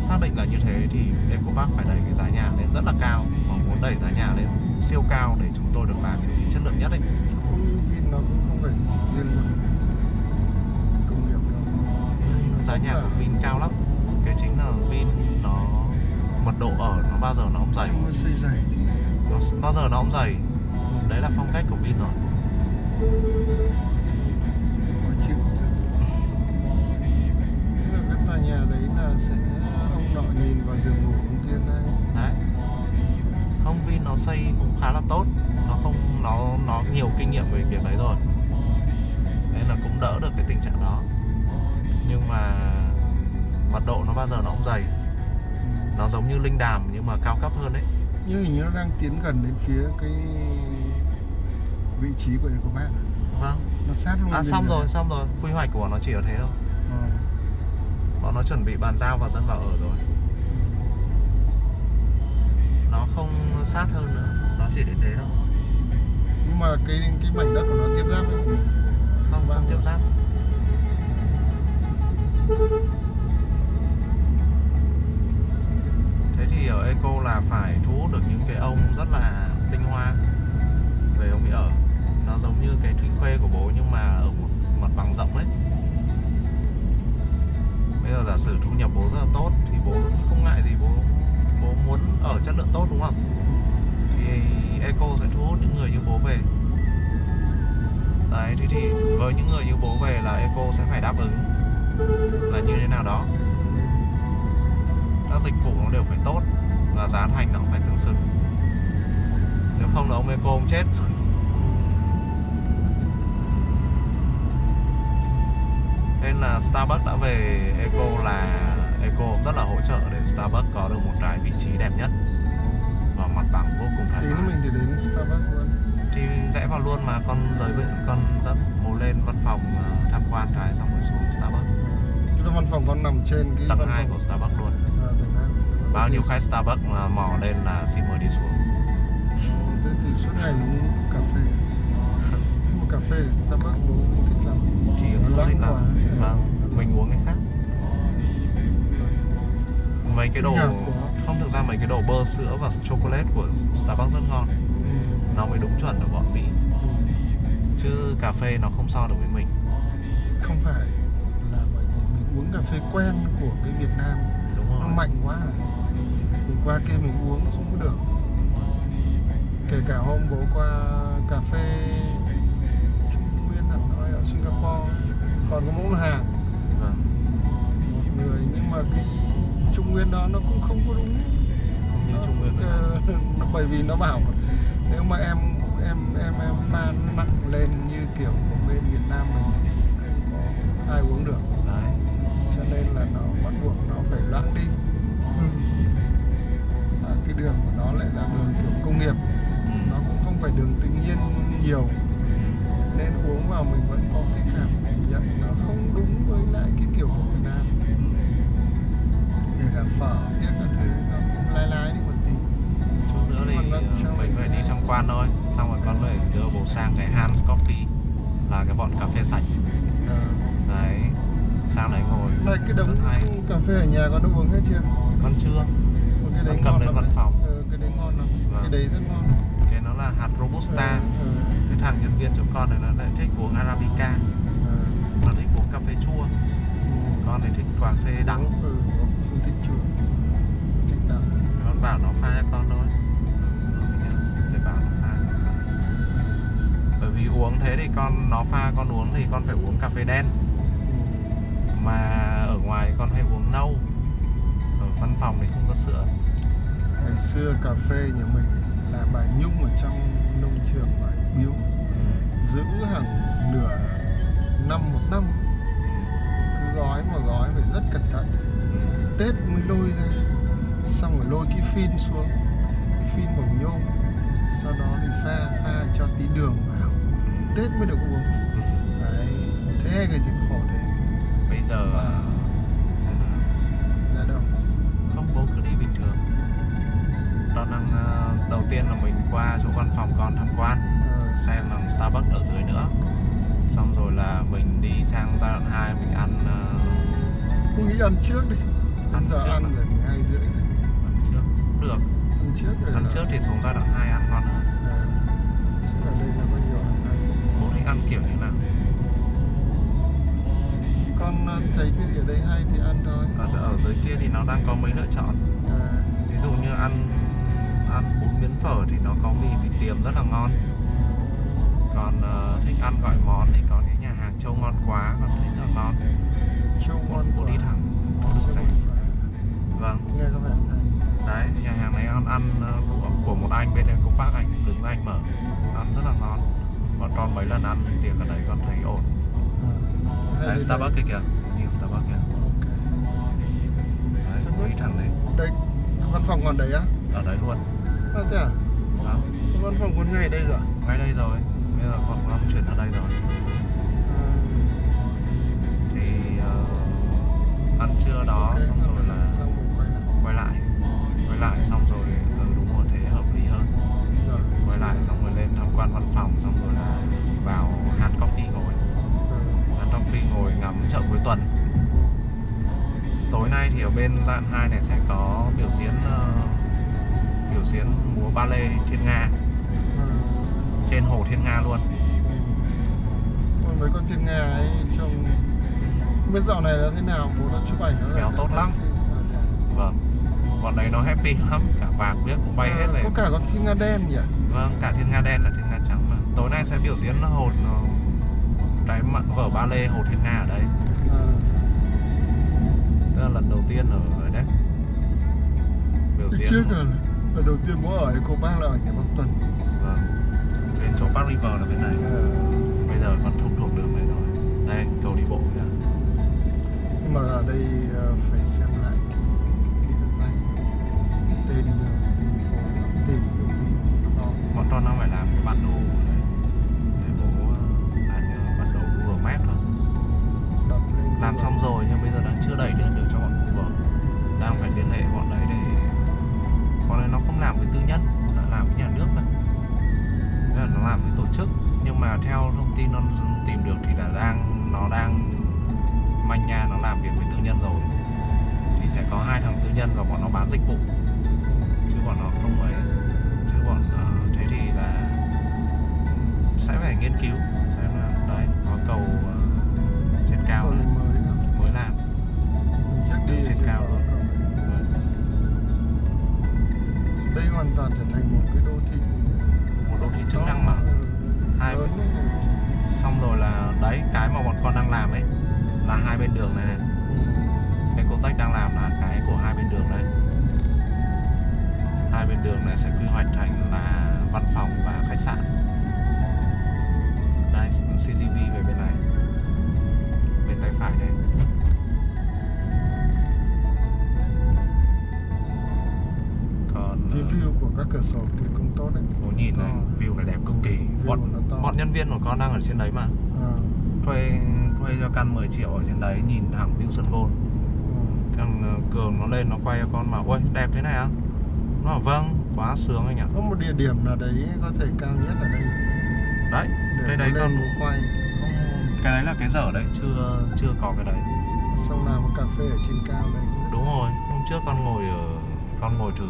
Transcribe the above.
Xác định là như thế thì Eco Park phải đẩy cái giá nhà lên rất là cao. Và muốn đẩy giá nhà lên siêu cao để chúng tôi được làm cái gì chất lượng nhất ấy. Nó cũng không phải riêng công nghiệp đâu. Giá nhà của Vin cao lắm. Cái chính là Vin nó mật độ ở nó bao giờ nó cũng dày. Trong nó xây dày thì nó bao giờ nó cũng dày. Đấy là phong cách của Vin rồi giường ngủ ông kia ngay đấy. Không Vin nó xây cũng khá là tốt. Nó không nó nó nhiều kinh nghiệm về việc đấy rồi. Nên là cũng đỡ được cái tình trạng đó. Nhưng mà mật độ nó bao giờ nó cũng dày. Nó giống như linh đàm nhưng mà cao cấp hơn đấy. Như hình như nó đang tiến gần đến phía cái vị trí của Eco Park vâng. Nó sát luôn à xong dưới. rồi xong rồi. Quy hoạch của nó chỉ ở thế thôi. Ờ. bọn nó chuẩn bị bàn giao và dân vào ở rồi không sát hơn nữa. Nó chỉ đến thế thôi. Nhưng mà cái cái mảnh đất của nó tiếp giáp với mình không không tiếp giáp. Thế thì ở eco là phải thu hút được những cái ông rất là tinh hoa về ông ấy ở. Nó giống như cái thủy khuê của bố nhưng mà ở một mặt bằng rộng đấy bây giờ giả sử thu nhập bố rất là tốt thì bố không ngại gì bố bố muốn ở chất lượng tốt đúng không? Thì eco sẽ thu hút những người như bố về. Đấy, thế thì với những người như bố về là eco sẽ phải đáp ứng là như thế nào đó. Các dịch vụ nó đều phải tốt và giá thành nó cũng phải tương xứng. Nếu không là ông eco ông chết. Nên là Starbucks đã về Eco là Eco rất là hỗ trợ để Starbucks có được một cái vị trí đẹp nhất. Và mặt bằng vô cùng thoải tí mái. mình thì đến Starbucks luôn. Thì rẽ vào luôn mà con giới với con dẫn bố lên văn phòng ờ, tham quan cái xong rồi xuống Starbucks. Là văn phòng con nằm trên cái tầng văn 2 phòng. của Starbucks luôn. À, tầng hai bao nhiêu khách Starbucks mà mò lên là xin mời đi xuống. Thế thì suốt ngày uống cà phê. Mà cà phê Starbucks bố cái đồ không thực ra mấy cái đồ bơ sữa và chocolate của Starbucks rất ngon. Ừ. nó mới đúng chuẩn được bọn Mỹ chứ cà phê nó không so được với mình. Không phải là bởi vì mình uống cà phê quen của cái Việt Nam. Đúng nó không mạnh quá. Mình qua kia mình uống không có được. Kể cả hôm bố qua cà phê Trung Nguyên Hà Nội ở Singapore còn có một hàng. Vâng. một người nhưng mà cái Trung Nguyên đó nó cũng không có đúng. Không như Nó- Trung Nguyên Nam. ờ, nó bởi vì nó bảo nếu mà em em em em pha nặng lên như kiểu của bên Việt Nam mình thì không có ai uống được. Đấy. Cho nên là nó bắt buộc nó phải loãng đi. Và cái đường của nó lại là đường kiểu công nghiệp. Ừ. nó cũng không phải đường tự nhiên nhiều. Nên uống vào mình vẫn có cái cảm thôi. Xong rồi con phải đưa bố sang cái Hans Coffee là cái bọn cà phê sạch. Ờ. đấy. Sang đấy ngồi. Này cái đống cà phê ở nhà con đã uống hết chưa? Con chưa. Cái đấy Con cầm lên văn phòng. Ờ, cái đấy ngon lắm. Vâng. cái đấy rất ngon. Cái nó là hạt robusta. Ờ, ờ, cái thằng nhân viên chỗ con này nó lại thích uống arabica. Ờ. nó thích uống cà phê chua. Con thì thích cà phê đắng. Ừ, không thích chua. Thích đắng. Con bảo nó pha cho con thôi uống thế thì con, nó pha, con uống thì con phải uống cà phê đen. Mà ở ngoài con hay uống nâu. Ở văn phòng thì không có sữa. Ngày xưa cà phê nhà mình là bà Nhung ở trong nông trường bà biếu. Giữ hàng nửa năm một năm. Cứ gói mà gói phải rất cẩn thận. Tết mới lôi ra. Xong rồi lôi cái phin xuống. Cái phin bằng nhôm. Sau đó thì pha pha cho tí đường vào. Tết mới được uống. Đấy thế cái gì khổ thế? Bây giờ xem nào. ra đâu? không bố cứ đi bình thường. Con đang ờ, đầu tiên là mình qua chỗ văn phòng con tham quan Ờ, xem là Starbucks ở dưới nữa. Xong rồi là mình đi sang giai đoạn 2 mình ăn ờ, Tôi nghĩ ăn trước đi. Ăn giờ trước ăn à? rồi 12 rưỡi ăn trước. Được. Ăn trước rồi ăn là- trước thì xuống giai đoạn 2 ăn ngon hơn. À, ở đây ăn kiểu như nào? Con à, thấy cái gì ở đây hay thì ăn thôi. Ở, ở dưới kia thì nó đang có mấy lựa chọn. À, ví dụ như ăn ăn bún miến phở thì nó có mì vịt tiềm rất là ngon. Còn ờ, thích ăn gọi món thì có cái nhà hàng châu ngon quá con thấy rất là ngon. Châu ngon quá đi thẳng. Châu vâng. Nghe có vẻ đấy nhà hàng này ăn ăn ờ, của, của một anh bên đây cũng bác anh đứng anh mở. Ăn rất là ngon bọn con mấy lần ăn tiệc ở đấy con thấy ổn. À, đấy Starbucks kia kìa nhìn Starbucks kìa. Ok. Đấy Starbucks. bố đi thẳng đấy đây văn phòng còn đấy á? Ở đấy luôn. À, thế à? Đó văn phòng còn ngay đây rồi à? ngay đây rồi. Bây giờ con con chuyển ở đây rồi. À, thì ờ, ăn trưa đó ok, xong rồi là xong rồi quay lại. quay lại. Quay lại xong rồi ừ, đúng rồi thế hợp lý hơn. Rồi quay lại xong rồi lên tham quan văn phòng xong rồi là vào hạt coffee ngồi. Hạt coffee ngồi ngắm chợ cuối tuần. Tối nay thì ở bên đoạn 2 này sẽ có biểu diễn ờ, biểu diễn múa ballet Thiên Nga. Trên hồ Thiên Nga luôn. Mấy con thiên nga ấy trông không biết dạo này là thế nào bố đã chụp ảnh nó Béo tốt lắm. à, à? vâng bọn đấy nó happy lắm cả vạc viết cũng bay À, hết này. có cả con thiên nga đen nhỉ? Vâng cả Thiên Nga đen và Thiên Nga trắng mà. Tối nay sẽ biểu diễn hồ ờ, cái mặt vở ballet hồ Thiên Nga ở đây à, tức là lần đầu tiên ở đấy biểu diễn trước là lần đầu tiên bố ở cô bác là ở nhà bác Tuần vâng. Bên chỗ Park River là bên này. À, bây giờ con thông thuộc đường này rồi. Đây cầu đi bộ kìa. Nhưng mà ở đây ờ, phải xem lại tên đường tìm phố tìm đường đi bọn con đang phải làm cái bản đồ này, để bố làm như bản đồ Google Maps thôi. Làm xong rồi nhưng bây giờ đang chưa đẩy lên được cho bọn Google. Đang phải liên hệ bọn đấy để bọn đấy nó không làm với tư nhân nó làm với nhà nước thôi. Thế là nó làm với tổ chức. Nhưng mà theo thông tin nó tìm được thì là đang nó đang manh nha nó làm việc với tư nhân rồi. Thì sẽ có hai thằng tư nhân và bọn nó bán dịch vụ chứ bọn nó không ấy. Chứ bọn ờ, thế thì là sẽ phải nghiên cứu xem là đấy có cầu ờ, trên cao này. mới à? mới làm. Đường trên cao. cầu. đây hoàn toàn trở thành một cái đô thị một đô thị chức năng mà. Ừ, Hai bên- xong rồi là đấy cái mà bọn con đang làm ấy là hai bên đường này, này. Các cửa sổ thì cũng tốt đấy. Bố nhìn này To. view này đẹp cực kỳ. View bọn bọn nhân viên của con đang ở trên đấy mà. À, thuê thuê cho căn 10 triệu ở trên đấy nhìn thẳng view sân gôn. Ừ. thằng ờ, cường nó lên nó quay cho con bảo ui đẹp thế này á nó bảo vâng quá sướng anh ạ. Có một địa điểm nào đấy có thể cao nhất ở đây? Đấy để cái đấy con quay. không cái đấy là cái dở đấy chưa chưa có cái đấy. Xong làm một cà phê ở trên cao đây đúng rồi hôm trước con ngồi ở con ngồi thử